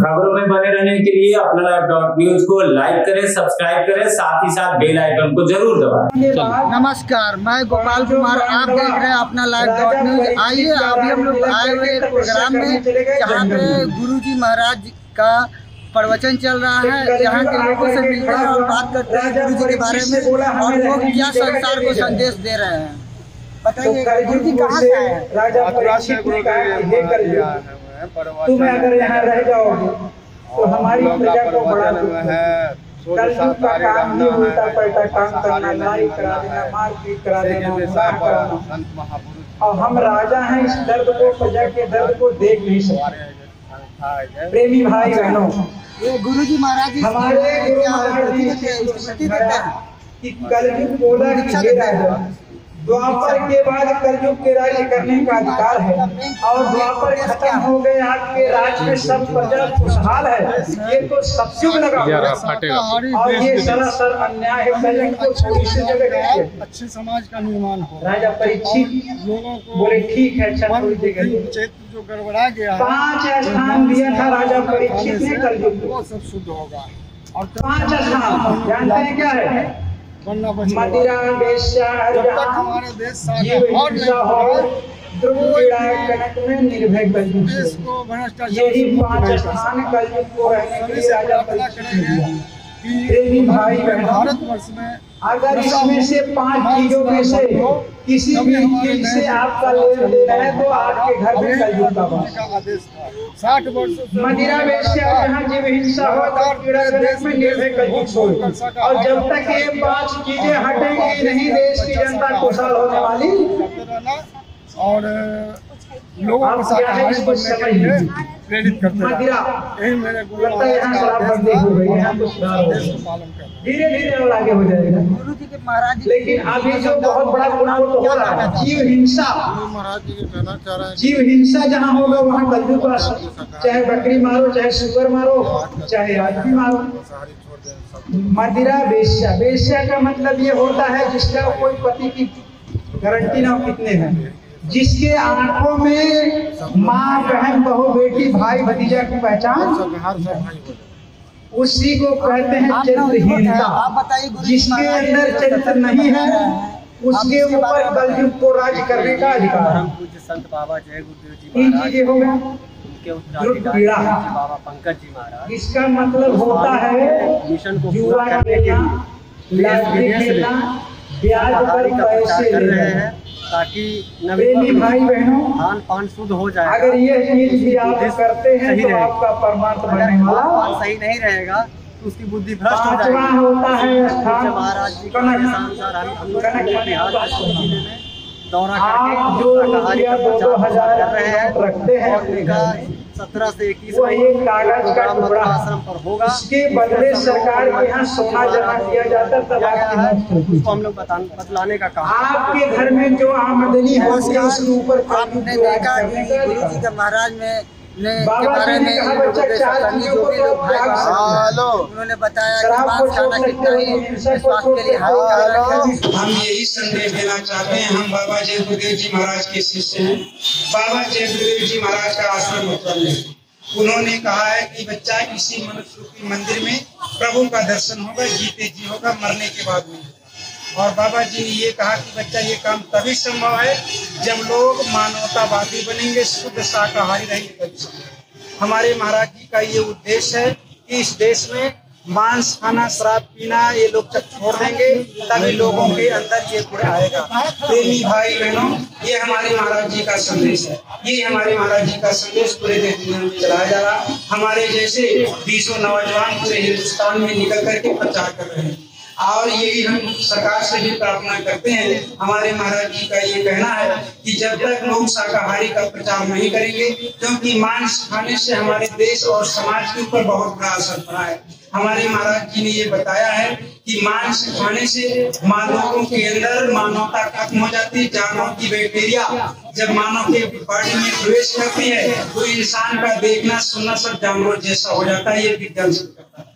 खबरों में बने रहने के लिए अपना लाइव डॉट न्यूज़ को लाइक करें सब्सक्राइब करें साथ ही साथ बेल आइकन को ज़रूर दबाएँ। नमस्कार मैं गोपाल कुमार आप देख रहे हैं अपना लाइव डॉट न्यूज़ आइए अभी हम लोग आए हुए प्रोग्राम में जहाँ पे गुरु जी महाराज का प्रवचन चल रहा है यहाँ के लोगों से मिलते हैं और बात करते हैं गुरु जी के बारे में और लोग क्या संसार को संदेश दे रहे हैं। बताइए गुरु जी कहाँ से आए हैं। राजा परीक्षित ने कहा कि हे कलयुग तुम अगर यहाँ रह जाओगे तो हमारी प्रजा को बड़ा दुख है। कलयुग का काम ही उल्टा पलटा काम करना लड़ाई करा देना मारपीट करा देना गुनाह कराना और हम राजा हैं इस दर्द को प्रजा के दर्द को देख नहीं सकते। प्रेमी भाई बहनों गुरु जी महाराज हमारे गुरु क्या महाराज जी कि कलयुग बोला कि हे। राजा द्वापर के बाद कलयुग के राज्य करने का अधिकार है। और द्वापर खत्म हो गए आपके राज्य में सब प्रजा खुशहाल है। ये तो सत्युग लगा हुआ है। और ये सरासर अन्याय है। कलयुग को छोटी सी जगह अच्छे समाज का निर्माण हो। राजा परीक्षित लोगों को बोले ठीक है अच्छा थोड़ी जगह जो गड़बड़ा गया पाँच स्थान दिया था राजा परीक्षित ने कलयुग को। सब शुद्ध होगा। और पाँच स्थान। जानते हैं क्या है? बनना मदिरा जब तक हमारे देश पीड़ा कनक में निर्भय देश को भ्रष्टाचार यही पाँच स्थान कलयुग को रहने के लिए राजा करेंगे। प्रेमी भाई बहनों, भारतवर्ष में अगर इसमें से पाँच चीज़ों में से हो, किसी भी चीज़ से आपका लेन देन है तो आपके घर में कलयुग का वास आदेश था। साठ वर्ष मदिरा वेश्या जहाँ जीव हिंसा हो तो में निर्भय कलयुग सोए। और जब तक ये पाँच चीज़ें हटेंगी नहीं देश की जनता खुशहाल होने वाली। और लोगों को शाकाहारी बनने के समझ लिए लीजिए। प्रेरित करते यही मेरे गुरु है हो है, तो हो पालन करना धीरे धीरे और आगे हो जाएगा। गुरु जी के महाराज जी लेकिन अभी जो बहुत बड़ा गुनाह तो हो रहा है। जीव हिंसा। महाराज जी कहना चाह रहे हैं जीव हिंसा जहाँ होगा वहाँ कलयुग का चाहे बकरी मारो चाहे सुगर मारो चाहे आदमी मारो। मदिरा वेश्या वेश्या का मतलब ये होता है जिसका कोई पति की गारंटी ना हो कितने हैं। जिसके आँखों में माँ बहन बहू बेटी भाई भतीजा की पहचान उसी को कहते हैं चरित्रहीनता। जिसके अंदर चरित्र नहीं है उसके ऊपर कलयुग को राज करने का अधिकार है। संत बाबा जय गुरुदेव जी तीन चीज़ें हो बाबा पंकज जी महाराज। इसका मतलब होता है मिशन को पूरा करने के लिए ब्याज पर पैसे कर रहे हैं। ताकि प्रेमी भाई बहनों खान पान शुद्ध हो जाए अगर ये चीज़ भी आप करते हैं तो आपका परमार्थ बनने वाला खान सही नहीं रहेगा तो उसकी बुद्धि भ्रष्ट हो जाएगी। होता है स्थान। महाराज जी का हम लोग बिहार ज़िले में दौरा करके जो दो हज़ार कर रहे हैं रखते हैं। सत्रह से इक्कीस कागज़ का टुकड़ा आश्रम पर होगा। इसके बदले सरकार के यहाँ सोना जमा किया जाता है उसको हम लोग बतलाने का काम आपके घर में जो आमदनी है उसके ऊपर आपने देखा गुरु जी के महाराज में के बारे में तो हैं। हेलो। उन्होंने बताया कि मांस खाना कितना ही स्वास्थ्य के लिए हो। हानिकारक है हम यही संदेश देना चाहते हैं हम बाबा जय गुरुदेव जी महाराज के शिष्य हैं। बाबा जय गुरुदेव जी महाराज का आश्रम उत्पन्न है उन्होंने कहा है कि बच्चा इसी मनुष्य मंदिर में प्रभु का दर्शन होगा जीते जी होगा मरने के बाद नहीं होगा और बाबा जी ने ये कहा कि बच्चा, ये काम तभी संभव है जब लोग मानवतावादी बनेंगे, शुद्ध शाकाहारी रहेंगे तभी संभव। हमारे महाराज जी का ये उद्देश्य है कि इस देश में मांस, खाना, शराब, पीना, ये लोग जब छोड़ देंगे तभी लोगों के अंदर ये गुण आएगा। प्रेमी भाई बहनों, ये हमारे महाराज जी का संदेश है। ये हमारे महाराज जी का संदेश पूरे देश दुनिया में चलाया जा रहा। हमारे जैसे बीसों नौजवान पूरे हिंदुस्तान में निकल करके प्रचार कर रहे हैं। और यही हम सरकार से भी प्रार्थना करते हैं। हमारे महाराज जी का ये कहना है कि जब तक लोग शाकाहारी का प्रचार नहीं करेंगे, क्योंकि मांस खाने से हमारे देश और समाज के ऊपर बहुत बड़ा असर पड़ा है। हमारे महाराज जी ने ये बताया है कि मांस खाने से मानवों के अंदर मानवता खत्म हो जाती है, जानवरों की बैक्टीरिया जब मानव के बॉडी में प्रवेश करती है तो इंसान का देखना, सुनना सब जानवरों जैसा हो जाता है, ये विज्ञान सिद्ध करता है।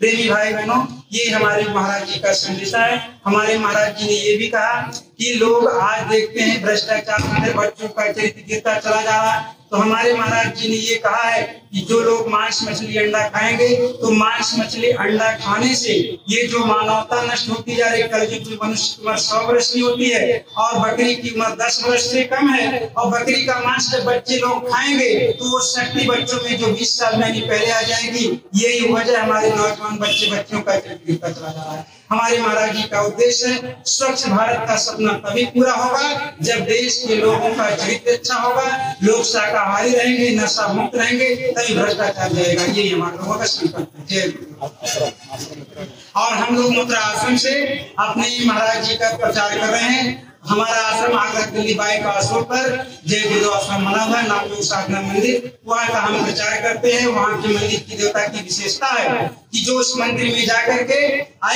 प्रेमी भाई बहनों ये हमारे महाराज जी का संदेशा है। हमारे महाराज जी ने ये भी कहा कि लोग आज देखते हैं भ्रष्टाचार बच्चों का चरित्र गिरता चला जा रहा है। तो हमारे महाराज जी ने ये कहा है कि जो लोग मांस मछली अंडा खाएँगे तो मांस मछली अंडा खाने से ये जो मानवता नष्ट होती जा रही, कल की मनुष्य की उम्र सौ वर्ष की होती है और बकरी की उम्र दस वर्ष से कम है और बकरी का मांस जब बच्चे लोग खाएँगे तो वो शक्ति बच्चों में जो बीस साल में पहले आ जाएगी। यही वजह हमारे नौजवान बच्चे बच्चों का चला रहा है। हमारे महाराज जी का उद्देश्य है स्वच्छ भारत का सपना तभी पूरा होगा जब देश के लोगों का चरित्र अच्छा होगा, लोग शाकाहारी रहेंगे, नशा मुक्त रहेंगे, तभी भ्रष्टाचार जाएगा। यही हमारे लोगों का संकल्प है। और हम लोग मुद्रा आश्रम से अपने महाराज जी का प्रचार कर रहे हैं। हमारा आश्रम आगरा दिल्ली बाई पासपोर्ट पर जय गुरु आश्रम बना हुआ नाम साधना मंदिर। वहाँ का हम प्रचार करते हैं। वहाँ के मंदिर की देवता की विशेषता है कि जो उस मंदिर में जाकर के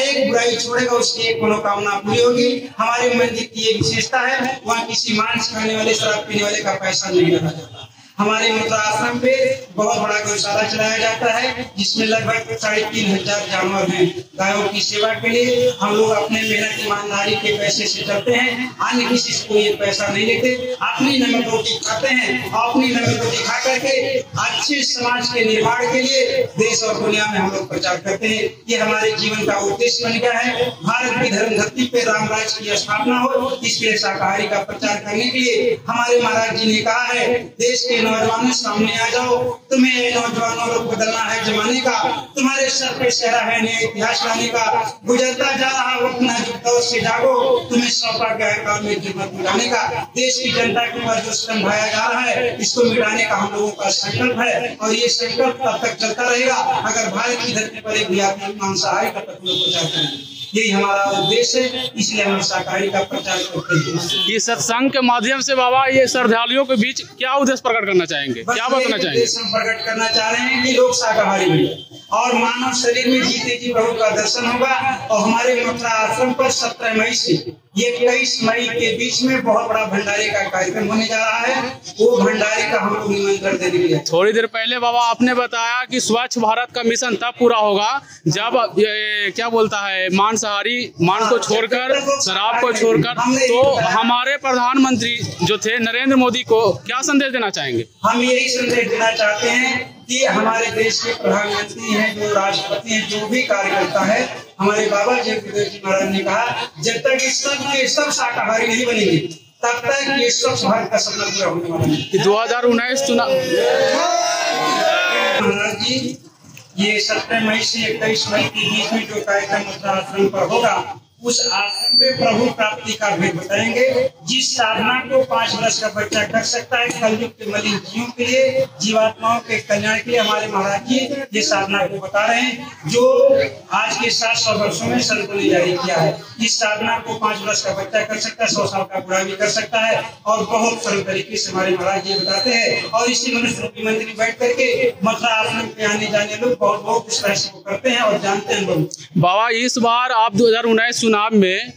एक बुराई छोड़ेगा, उसकी एक मनोकामना पूरी होगी। हमारे मंदिर की ये विशेषता है, वहाँ किसी मांस खाने वाले, शराब पीने वाले का पैसा नहीं लगा जाता। हमारे मुद्रा आश्रम पे बहुत बड़ा गौशाला चलाया जाता है, जिसमें लगभग साढ़े तीन हज़ार जानवर हैं। गायों की सेवा के लिए हम लोग अपने मेहनत, ईमानदारी के पैसे से चलते हैं। अन्य किसी से कोई पैसा नहीं लेते। अपनी नमक रोटी खाते हैं। अपनी नमक रोटी खा करके अच्छे समाज के निर्माण के लिए देश और दुनिया में हम लोग प्रचार करते हैं। ये हमारे जीवन का उद्देश्य बन गया है। भारत की धर्म धरती पे रामराज की स्थापना हो, इसके शाकाहारी का प्रचार करने के लिए हमारे महाराज जी ने कहा है, देश के नौजवानों सामने आ जाओ। तुम्हें नौजवानों को बदलना है जमाने का। तुम्हारे सर पे सहरा है, नया इतिहास लाने का। गुजरता जा रहा वक्त नाजुक दौर से जागो। तुम्हें सौंपा गया काम में ज़रूरत मिटाने का। देश की जनता के ऊपर जो भाया जा रहा है, इसको मिटाने का हम लोगों का संकल्प है। और ये संकल्प तब तक चलता रहेगा अगर भारत की धरती पर एक भी आदमी मांसाहारी का तत्व प्रचार करेंगे यही हमारा उद्देश्य है इसलिए हम शाकाहारी का प्रचार करते हैं। ये सत्संग के माध्यम से बाबा ये श्रद्धालुओं के बीच क्या उद्देश्य प्रकट करना चाहेंगे? क्या बताना चाहेंगे? हम प्रकट करना चाह रहे हैं की लोग शाकाहारी बने। और मानव शरीर में जीते जी प्रभु का दर्शन होगा और हमारे मथुरा आश्रम पर सत्रह मई से ये तेईस मई के बीच में बहुत बड़ा भंडारे का कार्यक्रम होने जा रहा है। वो भंडारे का हम लोग निमंत्रण दे दिया थोड़ी देर पहले बाबा आपने बताया कि स्वच्छ भारत का मिशन तब पूरा होगा जब ये क्या बोलता है मांसाहारी मांस को छोड़कर शराब को छोड़कर तो हमारे प्रधानमंत्री जो थे नरेंद्र मोदी को क्या संदेश देना चाहेंगे? हम यही संदेश देना चाहते हैं कि हमारे देश के प्रधानमंत्री हैं जो राष्ट्रपति हैं जो भी कार्यकर्ता है हमारे बाबा जय गुरुदेव जी महाराज ने कहा जब तक इस सब के सब शाकाहारी नहीं बनेंगे तब तक ये सब भारत का सपना पूरा होने वाला है। दो हज़ार उन्नीस चुनाव महाराज जी ये सत्रह मई से इक्कीस मई के बीच में जो कार्यक्रम उत्तराखंड आश्रम पर होगा उस आश्रम में प्रभु प्राप्ति का भेद बताएँगे जिस साधना को पाँच वर्ष का बच्चा कर सकता है, कलयुग के मलिन जीवों के लिए, जीवात्माओं के कल्याण के लिए हमारे महाराज जी ये साधना को बता रहे हैं, जो आज के सात सौ वर्षो में संतों ने जारी किया है। इस साधना को पाँच वर्ष का बच्चा कर सकता है, सौ साल का बुरा भी कर सकता है, और बहुत सरल तरीके से हमारे महाराज जी बताते हैं। और इसी मनुष्य रूपी मंदिर में बैठ करके मथुरा आश्रम पे आने जाने लोग बहुत बहुत इस करते हैं और जानते हैं लोग। बाबा, इस बार आप 2019 चुनाव में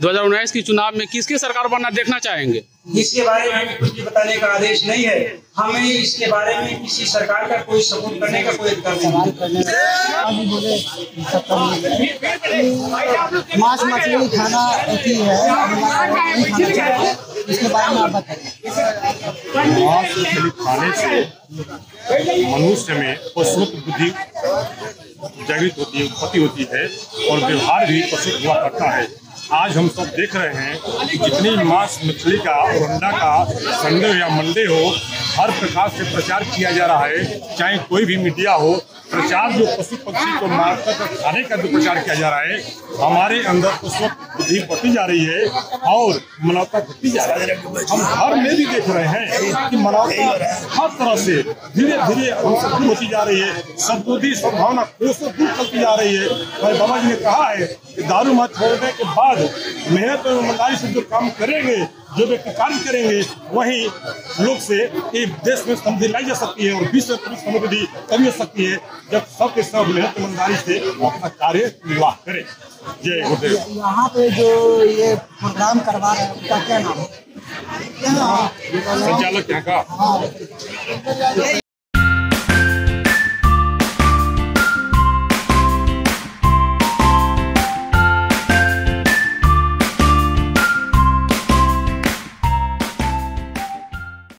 2019 की चुनाव में किसकी सरकार बनना देखना चाहेंगे? इसके बारे में हमें कुछ भी बताने का आदेश नहीं है। हमें इसके बारे में किसी सरकार का कोई सपोर्ट करने का कोई अधिकार नहीं है। मांस मछली खाना अति है इसके बारे में आप बताइए। मांस मछली खाने से मनुष्य में पशु बुद्धि जागृत होती है उत्पत्ति होती है और व्यवहार भी प्रसिद्ध हुआ करता है। आज हम सब देख रहे हैं कि जितनी मांस मछली का और अंडा का संडे या मंडे हो, हर प्रकार से प्रचार किया जा रहा है। चाहे कोई भी मीडिया हो, प्रचार जो पशु पक्षी को मारकर खाने का जो प्रचार किया जा रहा है, हमारे अंदर उस वक्त बुद्धि बढ़ती जा रही है और मानवता घटती जा रही है। हम घर में भी देख रहे हैं कि मानवता हर तरह से धीरे धीरे हमसे दूर होती जा रही है। सद्बुद्धि, सद्भावना कोसों दूर चलती जा रही है। हमारे बाबा जी ने कहा है दारू मत छोड़ने के बाद मेहनत और ईमानदारी से जो काम करेंगे जो व्यक्ति कार्य करेंगे वही लोग से ये देश में समृद्धि लाई जा सकती है और विश्व में पूरी समृद्धि करी जा सकती है जब सबके सब मेहनत ईमानदारी से अपना कार्य निर्वाह करें। जय गुरुदेव। यहाँ पे जो ये प्रोग्राम करवा रहे हैं उनका क्या नाम है? संचालक यहाँ का